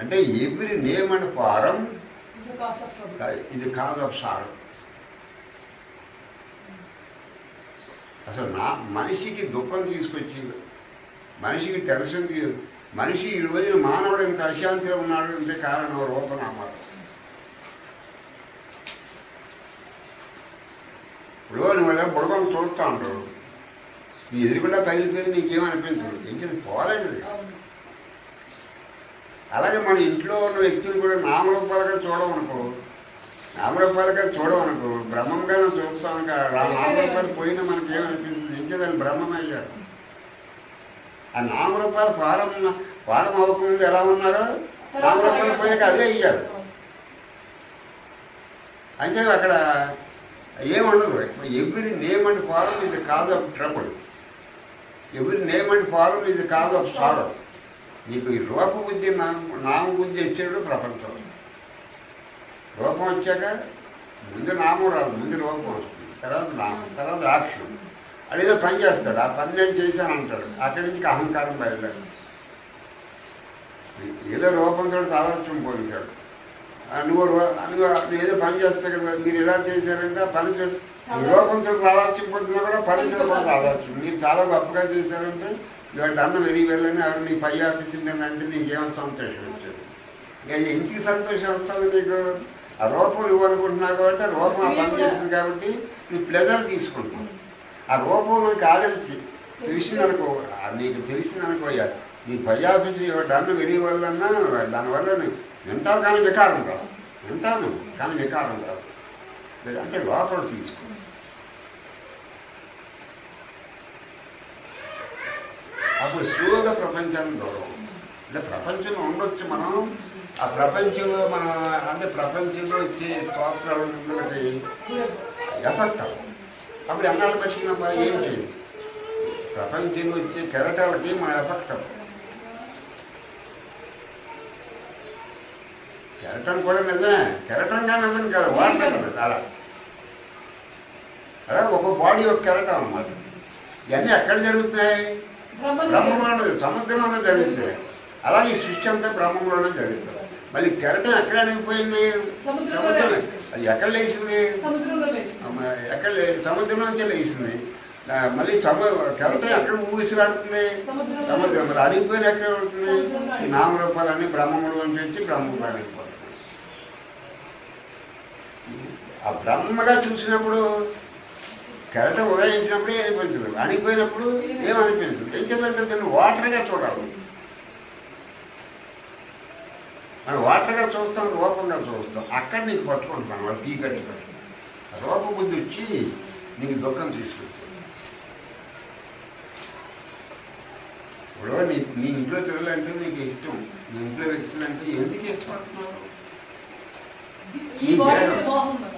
అంటే every name and form. ఇది cause of సారం అసలు నా మనిషికి దుఃఖం తీసుకొచ్చింది. మనిషికి టెన్షన్ మనిషి ఈ రోజున మానవుడు ఇంత అశాంతిలో ఉన్నాడు అంటే కారణం రూపనామాలు ఇప్పుడు నువ్వు బుడగం చూస్తూ ఉంటావు. నీ ఎదురుకుండా పగిలిపోయింది నీకేమనిపించదు. ఇంకేది పోలేదు. అలాగే మన ఇంట్లో ఉన్న వ్యక్తిని కూడా నామరూపాలుగా చూడమనుకో నామరూపాలుగా చూడమనుకో బ్రహ్మంగానే చూస్తాను ఆ నామరూపాలు పోయినా మనకి ఏమనిపించింది ఇంకేదాన్ని బ్రహ్మం అయ్యారు. ఆ నామరూపాలు ఫారం ఫారం అవ్వకముందు ఎలా ఉన్నారో? నామరూపాలు పోయాక అదే అయ్యారు. అంటే అక్కడ ఏముండదు ఇప్పుడు ఎవ్రీ నేమ్ అండ్ ఫారం ఇది cause of trouble. Every name and form ఇది కాజ్ ఆఫ్ సారో. నీకు ఈ రూప బుద్ధి నామ నామ బుద్ధి వచ్చాడు ప్రపంచం రూపం వచ్చాక ముందు నామం రాదు ముందు రూపం వస్తుంది. తర్వాత నామం తర్వాత యాక్షన్ అదేదో పని చేస్తాడు ఆ పని నేను చేశాను అంటాడు. అక్కడి నుంచి అహంకారం బయలుదేరు ఏదో రూపంతో ఆలోచన పొందుతాడు. నువ్వు రూ- నువ్వు నువ్వు ఏదో పని చేస్తావు కదా మీరు ఇలా చేశారంటే ఆ పని ఈ రూపంతో ఆలోచన పొందినా కూడా పని కూడా ఆలోచన మీరు చాలా గొప్పగా చేశారంటే ఇవాళ అన్న వెరీ వెళ్ళని ఎవరు నీ పై ఆఫీస్ అంటే నీకేమో సంతోషం వచ్చేది ఇక ఇంటికి సంతోషం వస్తుంది నీకు. ఆ రూపం నువ్వు అనుకుంటున్నావు కాబట్టి ఆ రూపం ఆ పని చేసింది కాబట్టి నీ ప్లెజర్ తీసుకుంటున్నావు. ఆ రూపం నువ్వు ఆదరించి తెలిసిందనుకో నీకు తెలిసిందనుకో నీ పై ఆఫీసు డన్ వెరీ వల్లన్నా దానివల్ల నువ్వు వింటావు కానీ వికారం రాదు. వింటాను కానీ వికారం రాదు. అంటే లోపల తీసుకో. అప్పుడు స్లోగా ప్రపంచానికి దూరం అంటే ప్రపంచంలో ఉండొచ్చు మనం. ఆ ప్రపంచంలో మనం అంటే ప్రపంచంలో వచ్చే స్తోత్రాలకి ఎఫెక్ట్ అవ్వం. అప్పుడు ఎన్నాళ్ళు బతికినా? ఏం చేయదు ప్రపంచంలో వచ్చే కెరటాలకి మన ఎఫెక్ట్. కెరటం కూడా నిజమే. కెరటంగా నిజం కాదు. కదా. అలా. అలా ఒక బాడీ ఒక కెరటం అన్నమాట. ఇవన్నీ ఎక్కడ జరుగుతున్నాయి? బ్రహ్మంలోనే సముద్రంలోనే జరుగుతుంది అలాగే ఈ సృష్టి అంతా బ్రహ్మంలోనే జరుగుతుంది మళ్ళీ కెరటం ఎక్కడ అణిగిపోయింది? అది ఎక్కడ లేచింది? ఎక్కడ సముద్రం నుంచే లేచింది. మళ్ళీ సము కెరటం ఎక్కడ ఊగిసిలాడుతుంది? సముద్రంలో సముద్రం. మరి అడిగిపోయిన ఎక్కడ పడుతుంది? ఈ నామరూపాలన్నీ బ్రహ్మముడు నుంచి వచ్చి బ్రహ్మముడు అడిగిపోతుంది ఆ బ్రహ్మగా చూసినప్పుడు కెరటం ఉదయించినప్పుడు ఏమనిపించదు అణిగిపోయినప్పుడు ఏమనిపించదు ఏం చేద్దంటే దాన్ని వాటర్గా చూడాలి. మనం వాటర్గా చూస్తాం రూపంగా చూస్తాం. అక్కడ నీకు పట్టుకుంటున్నాను వాడు పీ కట్టి రూప బుద్ధి వచ్చి నీకు దుఃఖం తీసుకుంటుంది. ఇప్పుడు నీ నీ ఇంట్లో పిల్లలంటే నీకు ఇష్టం. నీ ఇంట్లో వ్యక్తులంటే ఎందుకు ఇష్టపడుతున్నావు?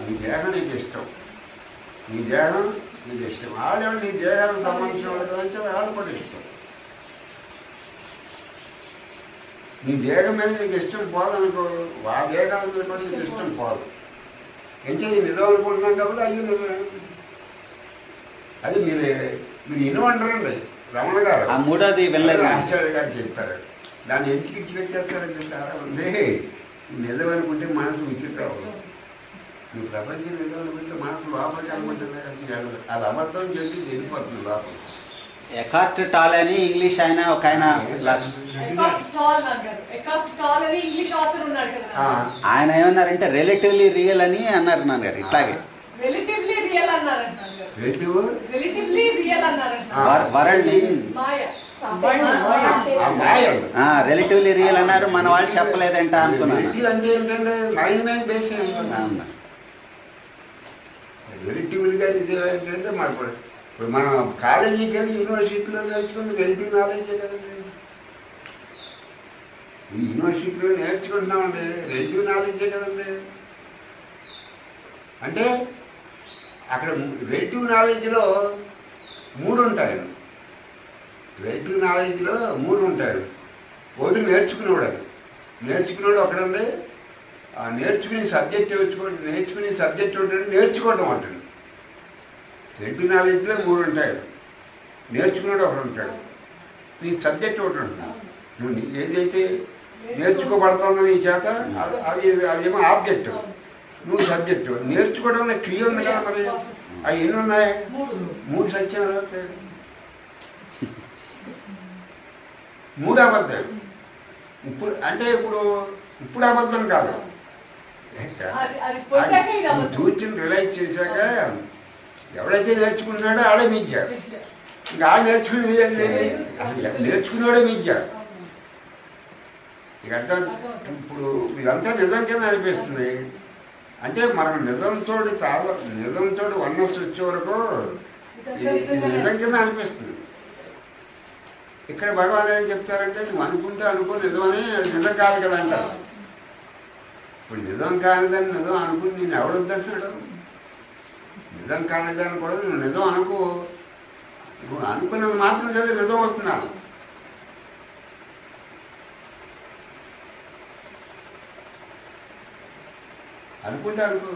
నీ దేహం నీకు ఇష్టం. నీ దేహం నీకు ఇష్టం ఆడేవాళ్ళు నీ దేహానికి సంబంధించిన వాళ్ళు కదా ఆడ కూడా ఇష్టం నీ దేహం మీద నీకు ఇష్టం పోదనుకో ఆ దేహాల మీద కూడా నీకు ఇష్టం పోదు. ఎంచేది నిజం అనుకుంటున్నాం కాబట్టి అయ్యి అది మీరు మీరు ఇనువంటారండి రమణ గారు. ఆ మూడోది వెళ్ళలేదు ఆచార్య గారు చెప్పారు. దాన్ని ఎంచి ఇచ్చి పెట్టేస్తారండి చాలా ఉంది నిజం అనుకుంటే మనసు విచిత్రం నువ్వు ప్రపంచం నిజం అనుకుంటే మనసు లోపలికి అనుకుంటుంది అది అబద్ధం చెప్పి వెళ్ళిపోతుంది లోపల ఎకార్ట్ టాల్ అని ఇంగ్లీష్ ఆయన ఒక ఆయన ఎకార్ట్ టాల్ అన్నారు ఎకార్ట్ టాల్ అని ఇంగ్లీష్ ఆథర్ ఉన్నాడు కదా. ఆ, ఆయన ఏమన్నారంటే రిలేటివ్లీ రియల్ అని అన్నారు నాన్నగారు ఇట్లాగే. రిలేటివ్లీ రియల్ అన్నారు మన వాళ్ళు చెప్పలేదంట అనుకున్నాను. రిలేటివ్ ఇది ఏంటంటే మన ఇప్పుడు ఇప్పుడు మనం కాలేజీకి వెళ్ళి యూనివర్సిటీలో నేర్చుకుంది రిలేటివ్ నాలెడ్జే కదండి. ఈ యూనివర్సిటీలో నేర్చుకుంటున్నామండి రిలేటివ్ నాలెడ్జే కదండి. అంటే అక్కడ రిలేటివ్ నాలెడ్జ్లో మూడు ఉంటాయి. రిలేటివ్ నాలెడ్జ్లో మూడు ఉంటాయి. ఒకటి నేర్చుకునేవాడు. నేర్చుకునేవాడు ఒకడండి ఆ నేర్చుకునే సబ్జెక్ట్ వచ్చుకోండి నేర్చుకునే సబ్జెక్ట్ ఉంటుంది నేర్చుకోవడం అంటాడు. రిలేటివ్ నాలెడ్జ్లో మూడు ఉంటాయి. నేర్చుకున్నాడు ఒకడు ఉంటాడు. నీ సబ్జెక్ట్ ఒకటి ఉంటుంది. నువ్వు నీ- ఏదైతే నేర్చుకోబడుతుందో నీ చేత అది- అది అదేమో ఆబ్జెక్ట్. నువ్వు సబ్జెక్టు. నేర్చుకోవడం అనే క్రియ ఉంది కదా మరి. అవి ఎన్ని ఉన్నాయి? మూడు మూడు సత్యం మూడు అబద్ధం ఇప్పుడు అంటే ఇప్పుడు ఇప్పుడు అబద్ధం కాదు అది అది పొందాక ఇది నువ్వు రిలైజ్ చేశాక ఎవడైతే నేర్చుకున్నాడో ఆడే విద్య. ఇంకా ఆడు నేర్చుకునేది ఏం లేదు. అసలు నేర్చుకున్నాడే. ఇక అర్థం ఇప్పుడు ఇదంతా నిజం కింద అనిపిస్తుంది. అంటే మనం నిజంతో చాలా నిజంతో వన్నస్ వచ్చే వరకు నిజం కింద అనిపిస్తుంది. ఇక్కడ భగవాన్ ఏం చెప్తారంటే నువ్వు అనుకుంటే అనుకో నిజమని అది నిజం కాదు కదా అంటారు. ఇప్పుడు నిజం కానిదని నిజం అనుకుని నేను ఎవడొద్దంటున్నాడు? నిజం కానిదని కూడా నువ్వు నిజం అనుకో. నువ్వు అనుకున్నది మాత్రం కదా నిజం అవుతున్నాను అనుకుంటే అనుకో.